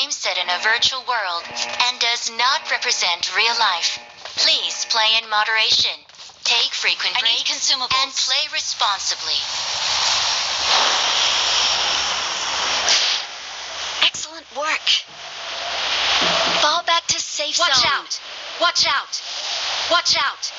game set in a virtual world and does not represent real life. Please play in moderation. Take frequent breaks consumables. and play responsibly. Work. Fall back to safe Watch zone. out. Watch out. Watch out.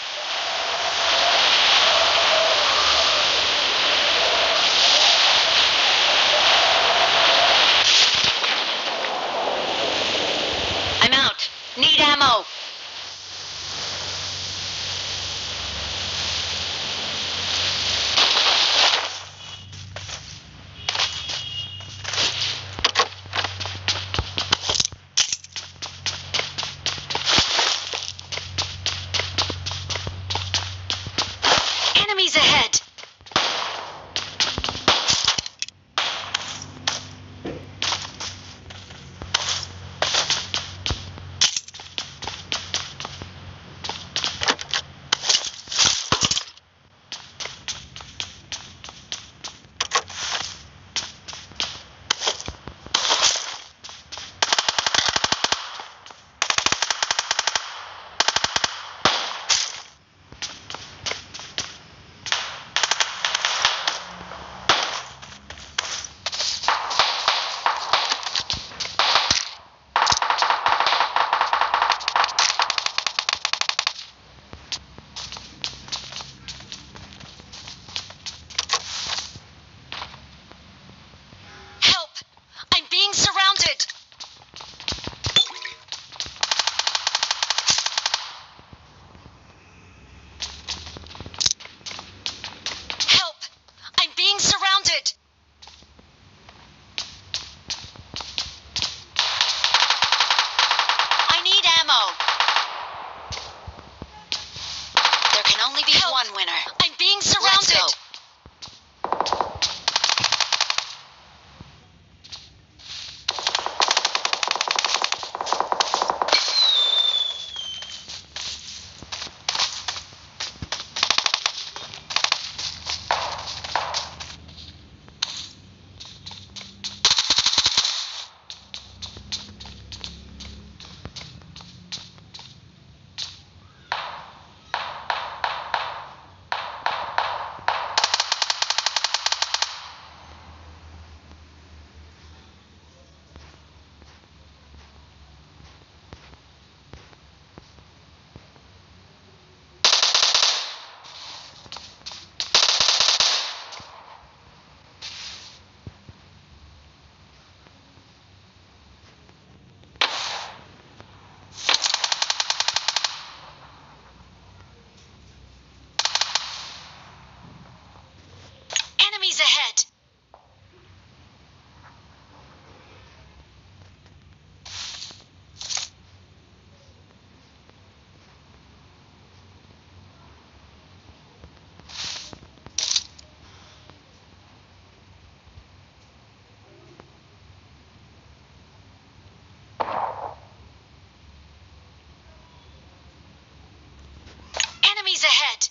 Enemies ahead!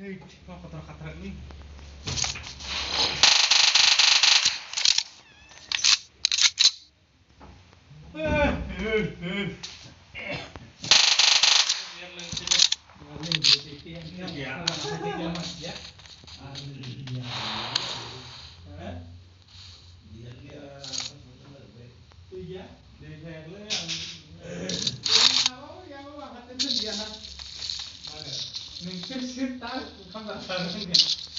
Hei, kok kotor-kotor ini? Ya, ya, ya, ya, ya, ya, 先打，看看三个重点。